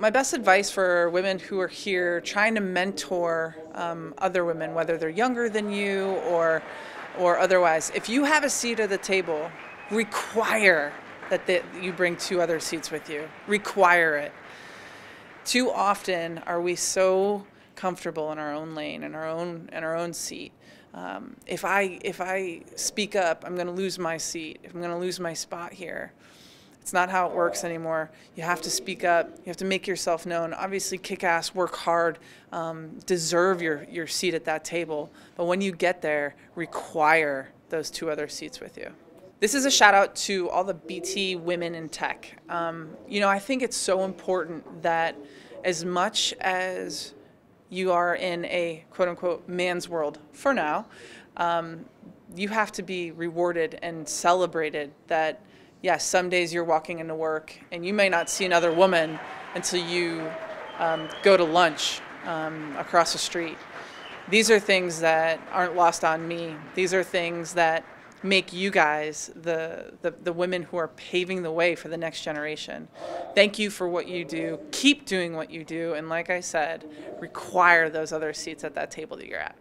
my best advice for women who are here trying to mentor um, other women, whether they're younger than you or or otherwise, if you have a seat at the table, require that they, you bring two other seats with you. Require it. Too often are we so comfortable in our own lane, in our own in our own seat. Um, if I if I speak up, I'm going to lose my seat. If I'm going to lose my spot here. It's not how it works anymore. You have to speak up. You have to make yourself known. Obviously, kick ass, work hard, um, deserve your, your seat at that table. But when you get there, require those two other seats with you. This is a shout out to all the BT women in tech. Um, you know, I think it's so important that as much as you are in a quote unquote man's world for now, um, you have to be rewarded and celebrated that yes, some days you're walking into work and you may not see another woman until you um, go to lunch um, across the street. These are things that aren't lost on me. These are things that make you guys the, the, the women who are paving the way for the next generation. Thank you for what you do. Keep doing what you do. And like I said, require those other seats at that table that you're at.